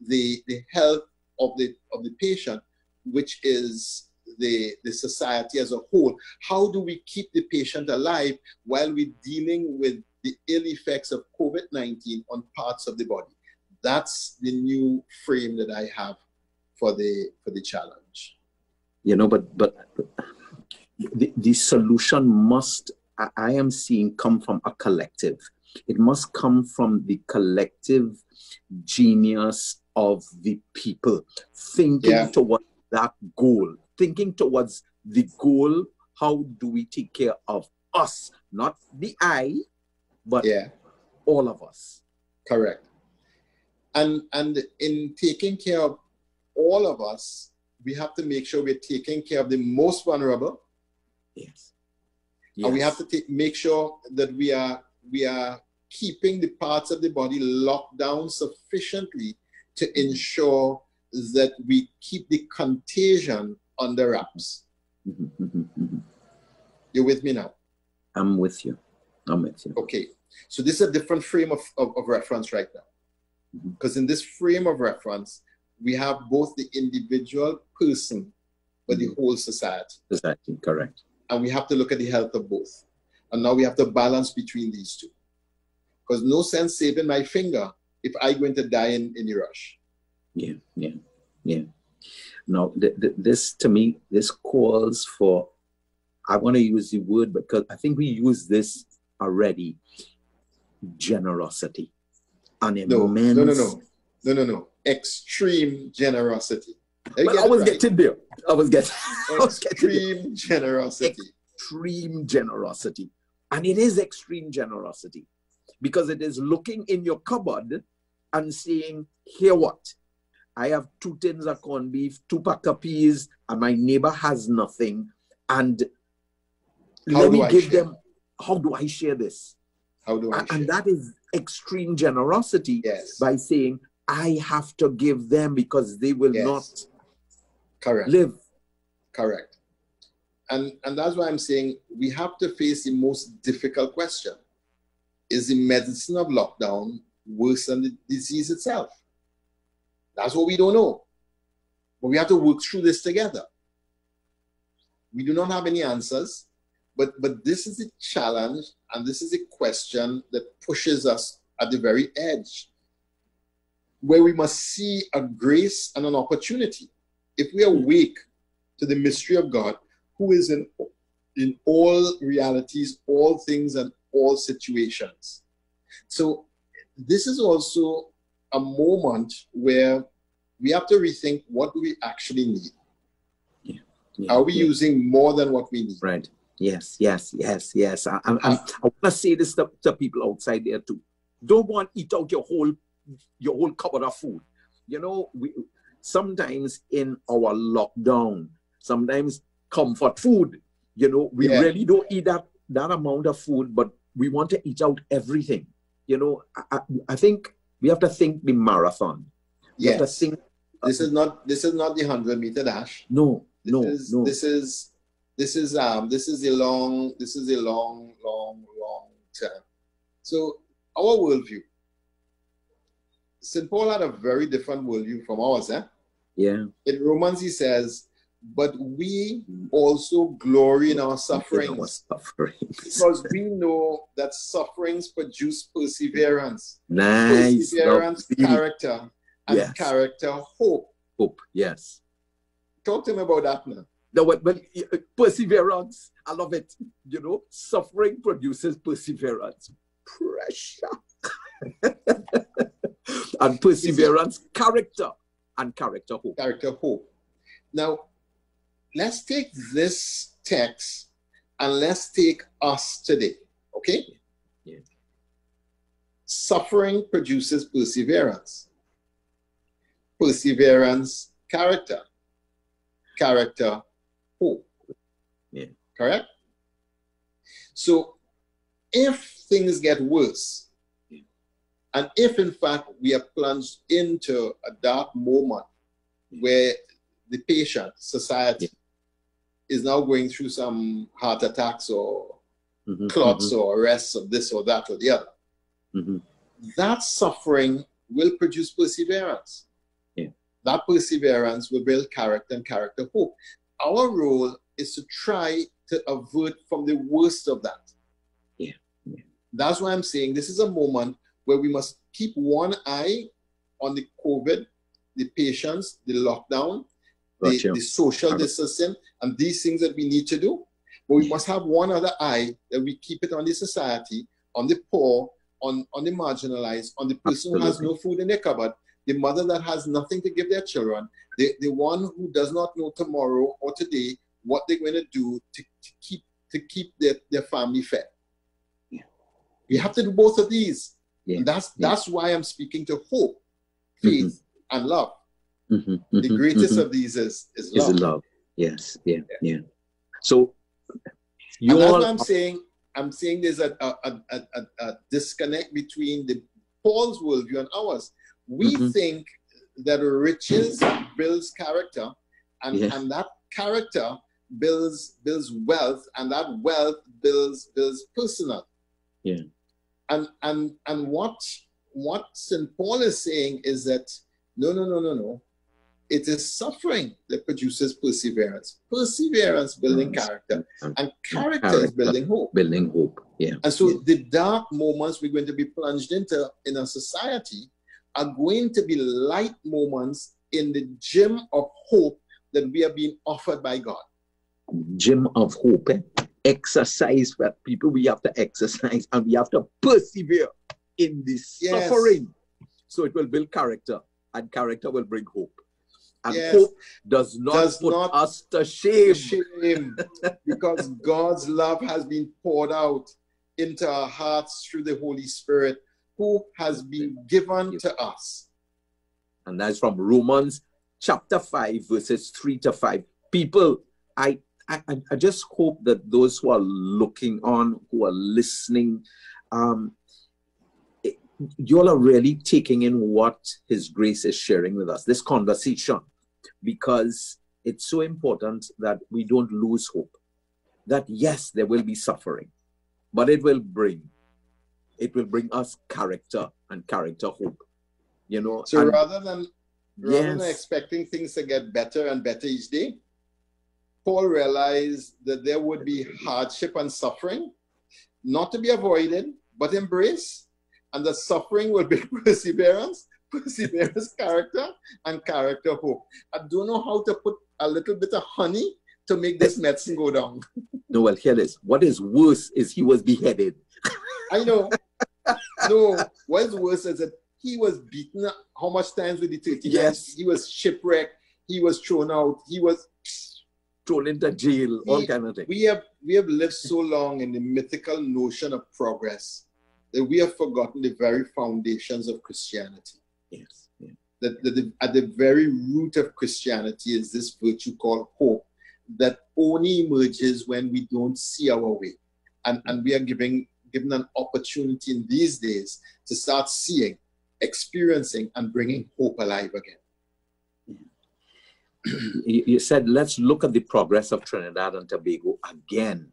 B: the, the health of the, of the patient, which is the, the society as a whole how do we keep the patient alive while we're dealing with the ill effects of COVID 19 on parts of the body? That's the new frame that I have for the for the challenge.
A: You know, but but the, the solution must I, I am seeing come from a collective. It must come from the collective genius of the people thinking
B: Yeah.
A: towards that goal, thinking towards the goal. How do we take care of us, not the I, but
B: Yeah,
A: all of us?
B: correct. And and in taking care of all of us, we have to make sure we're taking care of the most vulnerable,
A: Yes.
B: and we have to take, make sure that we are we are keeping the parts of the body locked down sufficiently to ensure that we keep the contagion under wraps.
A: Mhm, mhm, mhm.
B: You with me now?
A: I'm with you. I'm with you.
B: Okay. So this is a different frame of, of, of reference right now.
A: Mhm.
B: Because in this frame of reference, we have both the individual person, but the whole society.
A: Exactly. Correct.
B: And we have to look at the health of both. And now we have to balance between these two. Because no sense saving my finger if I going to die in, in a rush.
A: Yeah. Yeah. Yeah. Now, th- th- this to me, this calls for. I want to use the word because I think we use this already. Generosity, an
B: No,
A: immense.
B: no, no, no. No, no, no. Extreme generosity.
A: Well,
B: get
A: I was
B: right.
A: getting there. I was getting. <laughs> I was getting there.
B: Extreme generosity.
A: extreme generosity. And it is extreme generosity because it is looking in your cupboard and saying, Here what? I have two tins of corned beef, two pack of peas, and my neighbor has nothing. And
B: How
A: let me
B: I
A: give
B: share?
A: them, how do I share this?
B: How do I
A: And,
B: share?
A: and that is extreme generosity
B: yes.
A: by saying, I have to give them because they will
B: Yes.
A: not
B: Correct.
A: live.
B: Correct. And and that's why I'm saying we have to face the most difficult question. Is the medicine of lockdown worse than the disease itself? That's what we don't know. But we have to work through this together. We do not have any answers, but but this is a challenge and this is a question that pushes us at the very edge where we must see a grace and an opportunity. If we are awake to the mystery of God, who is in in all realities, all things, and all situations. So this is also a moment where we have to rethink what do we actually need.
A: Yeah,
B: Are we
A: yeah.
B: using more than what we need?
A: Right. Yes, yes, yes, yes. I, I'm, I'm, I want to say this to, to people outside there too. Don't want to eat out your whole your whole cupboard of food. You know, we sometimes in our lockdown, sometimes comfort food. You know, we
B: Yeah.
A: really don't eat that that amount of food, but we want to eat out everything. You know, I, I, think we have to think the marathon. We have to
B: Yes.
A: think.
B: This is not this is not the hundred meter dash.
A: No,
B: This
A: no,
B: is
A: no.
B: this is this is um this is a long this is a long long long term so our worldview st paul had a very different worldview from ours eh?
A: yeah.
B: in romans he says but we also glory in our
A: You know,
B: sufferings
A: sufferings.
B: because we know that sufferings produce perseverance
A: Nice.
B: perseverance
A: Lovely.
B: character and
A: Yes.
B: character hope
A: Hope. Yes.
B: talk to me about that now
A: No, but, but uh, perseverance, I love it. You know, suffering produces perseverance, pressure, <laughs> and perseverance, character, and character hope.
B: character hope. Now, let's take this text and let's take us today, okay?
A: Yeah.
B: Suffering produces perseverance. Perseverance, character. Character, hope.
A: Yeah.
B: Correct? So, if things get worse,
A: Yeah.
B: and if in fact we are plunged into a dark moment where the patient, society, is now going through some heart attacks or
A: Mhm,
B: clots or arrests of this or that or the other,
A: mhm, mhm.
B: that suffering will produce perseverance.
A: Yeah.
B: That perseverance will build character and character hope. Our role is to try to avert from the worst of that.
A: Yeah. Yeah.
B: That's why I'm saying this is a moment where we must keep one eye on the COVID, the patients, the lockdown, the, the social distancing, and these things that we need to do. But we must have one other eye that we keep it on the society, on the poor, on, on the marginalized, on the person who has no food in their cupboard, the mother that has nothing to give their children, the, the one who does not know tomorrow or today what they're going to do to, to keep to keep their, their family fed.
A: Yeah.
B: We have to do both of these.
A: Yeah.
B: And that's
A: Yeah.
B: that's why I'm speaking to hope, faith, and love.
A: Mhm,
B: The
A: mhm,
B: greatest
A: mhm.
B: of these is, is
A: is
B: love.
A: love. Yes. Yeah. Yeah. So you
B: and that's
A: all
B: what I'm saying. I'm saying there's a, a, a, a, disconnect between the Paul's worldview and ours. We
A: Mhm.
B: think that riches builds character, and,
A: Yes.
B: and that character builds builds wealth, and that wealth builds builds personal.
A: Yeah.
B: And and and what what St. Paul is saying is that no, no, no, no, no. It is suffering that produces perseverance. Perseverance building mm. character, mm. Mm. and character, character is building hope.
A: Building hope. Yeah.
B: And so
A: yeah.
B: the dark moments we're going to be plunged into in a society are going to be light moments in the gym of hope that we are being offered by God.
A: Gym of hope. Eh? Exercise where people we have to exercise and we have to persevere in this yes. suffering. So it will build character, and character will bring hope. And yes. hope does not does put not us to shame.
B: shame <laughs> because God's love has been poured out into our hearts through the Holy Spirit, who has been given to us.
A: And that's from Romans chapter 5, verses 3 to 5. People, I, I, I just hope that those who are looking on, who are listening, um, you all are really taking in what His grace is sharing with us, this conversation, because it's so important that we don't lose hope. That yes, there will be suffering, but it will bring, it will bring us character and character hope. You know.
B: So and, rather than rather yes. than expecting things to get better and better each day, Paul realized that there would be hardship and suffering, not to be avoided, but embraced and the suffering will be <laughs> perseverance, perseverance character, and character hope. I don't know how to put a little bit of honey to make this medicine go down.
A: no, well, here is what is worse is he was beheaded.
B: I know. No, what's worse is that he was beaten. How much times with the 30
A: Yes.
B: He was shipwrecked. He was thrown out. He was
A: thrown into jail, all kind of things.
B: We have we have lived so long in the mythical notion of progress that we have forgotten the very foundations of Christianity.
A: Yes. Yeah.
B: That, that the, at the very root of Christianity is this virtue called hope that only emerges when we don't see our way. And, and we are giving given an opportunity in these days to start seeing, experiencing, and bringing hope alive again. <clears throat>
A: You said, let's look at the progress of Trinidad and Tobago again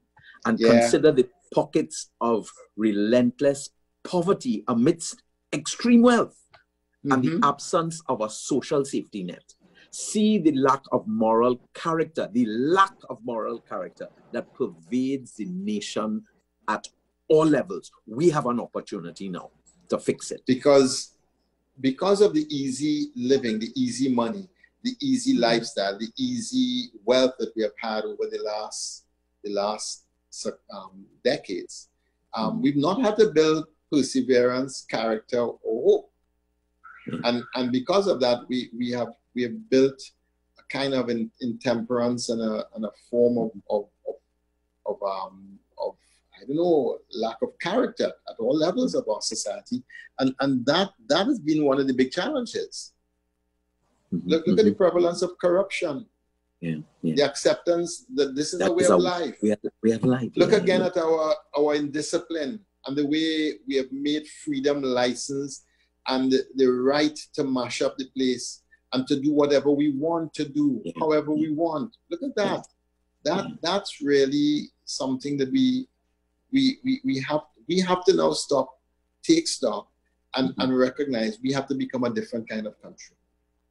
A: and yeah. consider the pockets of relentless poverty amidst extreme wealth mm-hmm. and the mm-hmm. absence of a social safety net. See the lack of moral character, the lack of moral character that pervades the nation at all levels. We have an opportunity now to fix it.
B: Because because of the easy living, the easy money, the easy mm-hmm. lifestyle, the easy wealth that we have had over the last the last um, decades, um, mm-hmm. we've not had to build perseverance, character, or hope. Mm-hmm. And, and because of that, we, we, have, we have built a kind of in, intemperance and a, and a form of, of, of, of, um, of, I don't know, lack of character at all levels of our society. And, and that, that has been one of the big challenges. Mm-hmm. Look, look at the prevalence of corruption
A: yeah, yeah.
B: the acceptance that this is that a way is of a, life.
A: We have, we have life.
B: Look yeah, again at our our indiscipline and the way we have made freedom license and the, the right to mash up the place and to do whatever we want to do, however we want. Look at that. That that's really something that we we we, we have we have to now stop, take stock, and, mm-hmm. and recognize we have to become a different kind of country.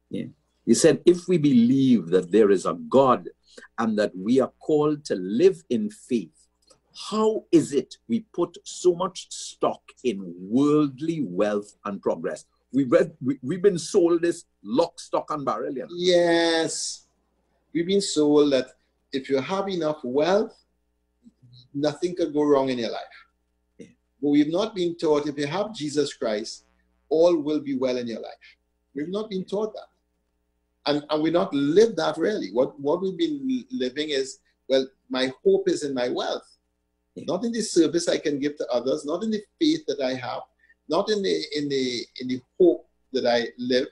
A: Yeah. He said, if we believe that there is a God and that we are called to live in faith, how is it we put so much stock in worldly wealth and progress? We've, read, we, we've been sold this lock, stock, and barrel. Know?
B: Yes. We've been sold that if you have enough wealth, nothing could go wrong in your life. Yeah. But we've not been taught if you have Jesus Christ, all will be well in your life. We've not been taught that and, and we not live that really. What what we've been living is, well, my hope is in my wealth, not in the service I can give to others, not in the faith that I have, not in the in the in the hope that I live,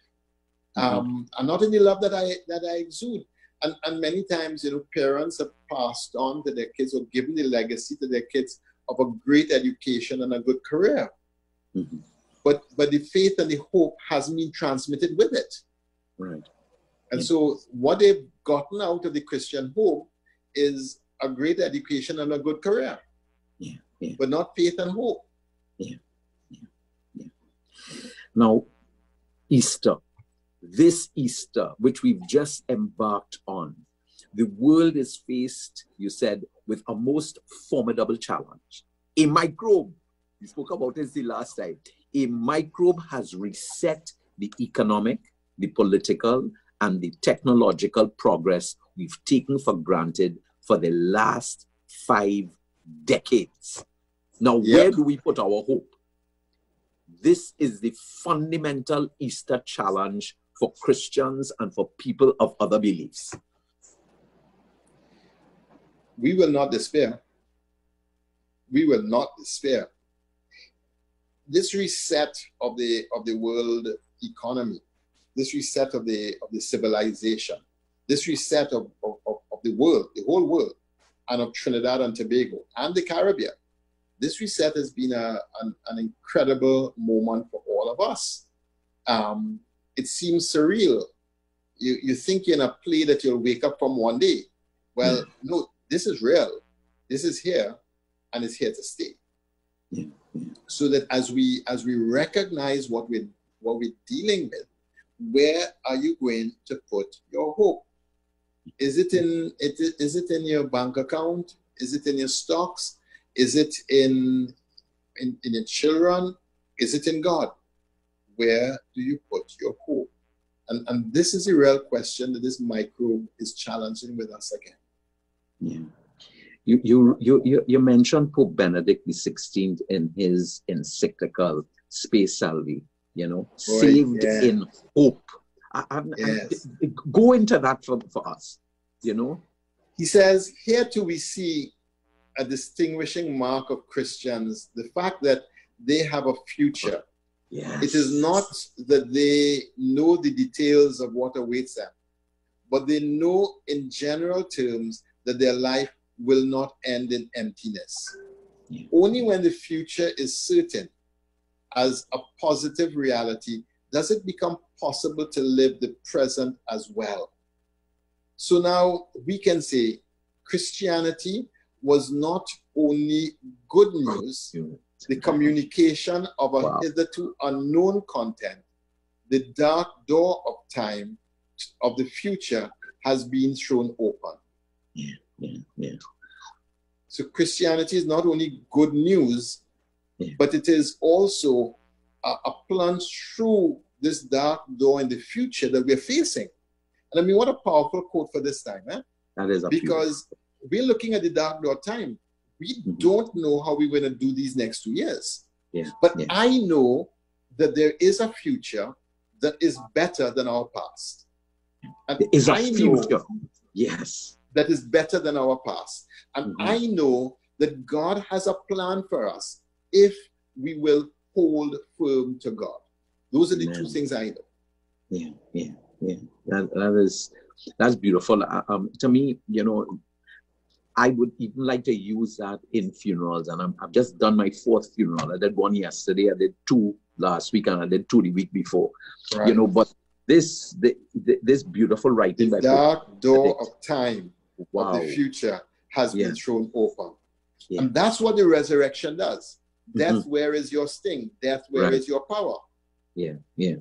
B: mm-hmm. um, and not in the love that I that I exude. And, and many times, you know, parents have passed on to their kids or given the legacy to their kids of a great education and a good career. Mm-hmm. But but the faith and the hope hasn't been transmitted with it.
A: Right.
B: And so, what they've gotten out of the Christian home is a great education and a good career.
A: Yeah.
B: But not faith and hope.
A: Yeah, yeah, yeah. Now, Easter, this Easter, which we've just embarked on, the world is faced, you said, with a most formidable challenge. A microbe, we spoke about this the last time, a microbe has reset the economic, the political, and the technological progress we've taken for granted for the last five decades. Now, yep. where do we put our hope? This is the fundamental Easter challenge for Christians and for people of other beliefs.
B: We will not despair. We will not despair. This reset of the of the world economy, this reset of the of the civilization, this reset of, of, of the world, the whole world, and of Trinidad and Tobago and the Caribbean. This reset has been a, an, an incredible moment for all of us. Um, it seems surreal. You, you think you're in a play that you'll wake up from one day. Well, mm. no, this is real. This is here, and it's here to stay.
A: Yeah. Yeah.
B: So that as we as we recognize what we what we're dealing with, where are you going to put your hope? Is it in it is it in your bank account? Is it in your stocks? Is it in in, in your children? Is it in God? Where do you put your hope? And and this is a real question that this microbe is challenging with us again.
A: Yeah. You, you, you, you, you mentioned Pope Benedict XVI in his encyclical Spe Salvi, you know, Boy, saved yeah. in hope. I,
B: yes.
A: Go into that for, for us, you know.
B: He says, Here too we see a distinguishing mark of Christians the fact that they have a future.
A: Yes.
B: It is not that they know the details of what awaits them, but they know in general terms that their life will not end in emptiness.
A: Yeah.
B: Only when the future is certain as a positive reality does it become possible to live the present as well. So now we can say Christianity was not only good news, the communication of a wow. hitherto unknown content, the dark door of time of the future has been thrown open.
A: Yeah, yeah, yeah.
B: So Christianity is not only good news,
A: yeah.
B: but it is also a, a plunge through this dark door in the future that we're facing. And I mean, what a powerful quote for this time, eh?
A: That is
B: because we're looking at the dark door time. We mm-hmm. don't know how we're going to do these next two years.
A: Yeah.
B: But
A: yeah.
B: I know that there is a future that is better than our past.
A: And there is a I future. Yes
B: that is better than our past. And
A: Mm-hmm.
B: I know that God has a plan for us if we will hold firm to God. Those are the two things I know.
A: Yeah, yeah, yeah. That, that is that's beautiful. Uh, Um, to me, you know, I would even like to use that in funerals, and I'm, I've just done my fourth funeral. I did one yesterday. I did two last week, and I did two the week before.
B: Right.
A: You know, but this the, the, this beautiful writing
B: The
A: by
B: dark door of time
A: wow,
B: of the future has
A: Yeah.
B: been thrown open.
A: Yeah.
B: And that's what the resurrection does. Death,
A: Mhm.
B: where is your sting? Death, where is
A: Right.
B: your power?
A: yeah, yeah.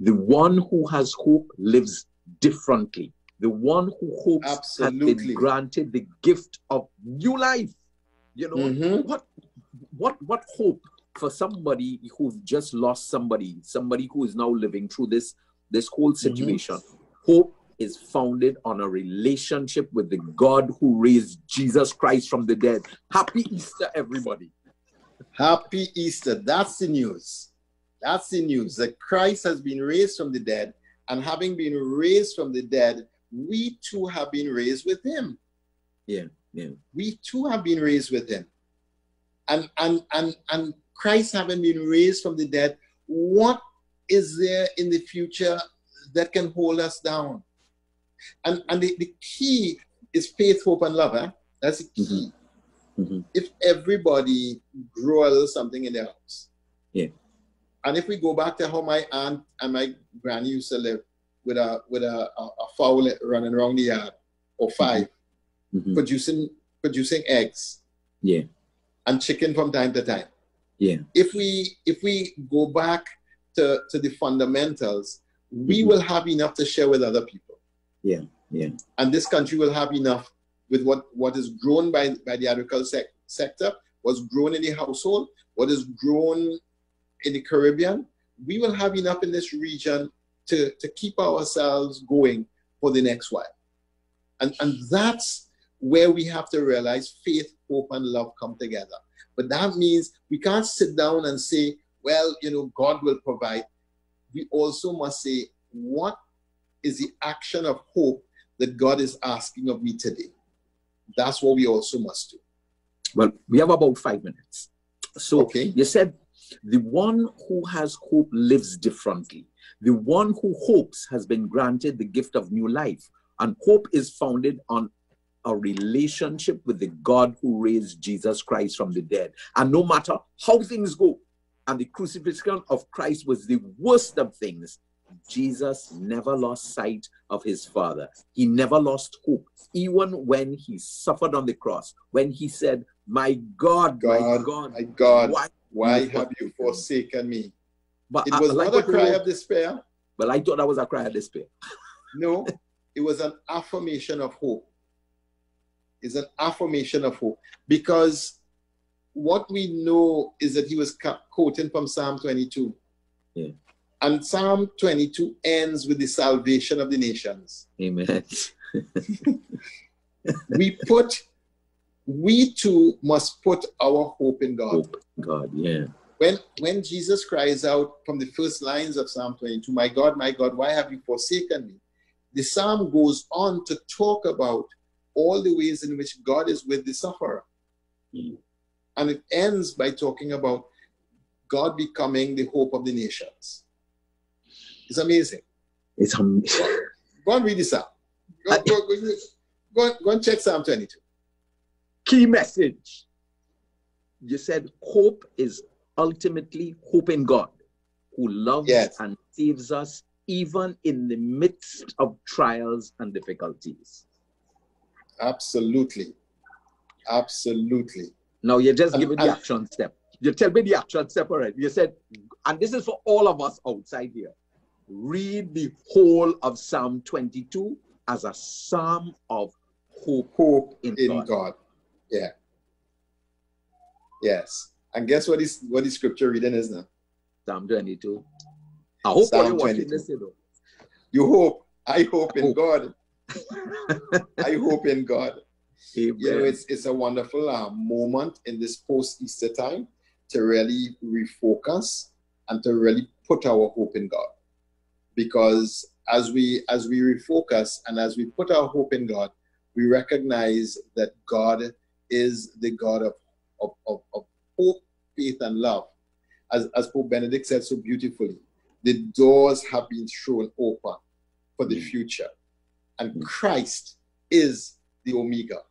A: The one who has hope lives differently. The one who hopes has been granted the gift of new life. You know
B: Mhm.
A: what? What? What hope for somebody who's just lost somebody, somebody who is now living through this this whole situation? Hope is founded on a relationship with the God who raised Jesus Christ from the dead. Happy Easter, everybody!
B: Happy Easter. That's the news. That's the news that Christ has been raised from the dead, and having been raised from the dead, we too have been raised with him.
A: Yeah, yeah.
B: We too have been raised with him. And and and and Christ having been raised from the dead, what is there in the future that can hold us down? And and the, the key is faith, hope, and love. Eh? That's the key.
A: Mhm.
B: If everybody grow a little something in their house.
A: Yeah.
B: And if we go back to how my aunt and my granny used to live with a with a, a, a fowl running around the yard, or 5
A: Mhm.
B: producing producing eggs
A: Yeah.
B: and chicken from time to time.
A: Yeah.
B: If we if we go back to, to the fundamentals, we
A: Mhm.
B: will have enough to share with other people.
A: Yeah. Yeah.
B: And this country will have enough with what, what is grown by, by the agricultural sec- sector, what's grown in the household, what is grown in the Caribbean. We will have enough in this region to, to keep ourselves going for the next while. And, and that's where we have to realize faith, hope, and love come together. But that means we can't sit down and say, well, you know, God will provide. We also must say, what is the action of hope that God is asking of me today? That's what we also must do.
A: Well, we have about five minutes. So
B: Okay.
A: you said the one who has hope lives differently. The one who hopes has been granted the gift of new life. And hope is founded on a relationship with the God who raised Jesus Christ from the dead. And no matter how things go, and the crucifixion of Christ was the worst of things, Jesus never lost sight of his Father. He never lost hope, even when he suffered on the cross, when he said, My God, my
B: God,
A: God,
B: my God,
A: why?
B: why have you forsaken me?
A: But
B: It was
A: I like
B: not a cry of despair.
A: But I thought that was a cry of despair. <laughs>
B: No, it was an affirmation of hope. It's an affirmation of hope because what we know is that he was quoting from Psalm 22.
A: Yeah.
B: And Psalm 22 ends with the salvation of the nations.
A: Amen. <laughs>
B: we put, we too must put our hope in God.
A: Hope, God, yeah.
B: When, when Jesus cries out from the first lines of Psalm 22, My God, my God, why have you forsaken me? The psalm goes on to talk about all the ways in which God is with the sufferer.
A: Mm.
B: And it ends by talking about God becoming the hope of the nations. It's amazing.
A: It's am-
B: Go and read the psalm. Go, go, go, go, go and check Psalm 22.
A: key message. You said hope is ultimately hope in God, who loves
B: Yes.
A: and saves us even in the midst of trials and difficulties.
B: Absolutely. Absolutely.
A: Now you're just giving the action step. You tell me the action step already. You said, and this is for all of us outside here. Read the whole of Psalm 22 as a psalm of hope
B: Hope
A: in,
B: in
A: God.
B: God. Yeah. Yes. And guess what is what the scripture reading is now?
A: Psalm 22. I hope
B: Psalm
A: you're
B: 22.
A: this, you know.
B: You hope. I hope in
A: Hope.
B: God. <laughs> I hope in God.
A: Amen.
B: You know, it's it's a wonderful uh, moment in this post Easter time to really refocus and to really put our hope in God, because as we as we refocus and as we put our hope in God, we recognize that God is the God of of, of, of hope, faith, and love. As as Pope Benedict said so beautifully, the doors have been thrown open for the
A: Mm.
B: future, and
A: Mm.
B: Christ is the Omega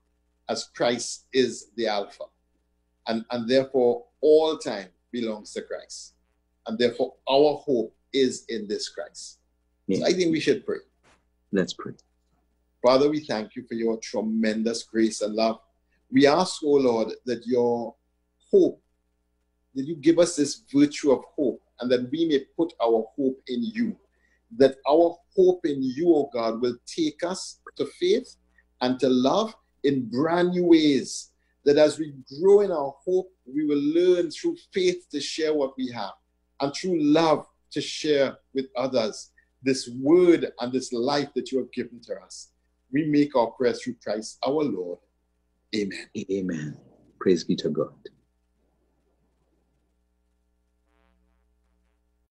B: as Christ is the Alpha. And, and therefore, all time belongs to Christ. And therefore, our hope is in this Christ. So I think we should pray.
A: Let's pray.
B: Father, we thank you for your tremendous grace and love. We ask, oh Lord, that your hope, that you give us this virtue of hope, and that we may put our hope in you. That our hope in you, oh God, will take us to faith and to love in brand new ways. That as we grow in our hope, we will learn through faith to share what we have, and through love to share with others this word and this life that you have given to us. We make our prayer through Christ our Lord. Amen.
A: Amen. Praise be to God.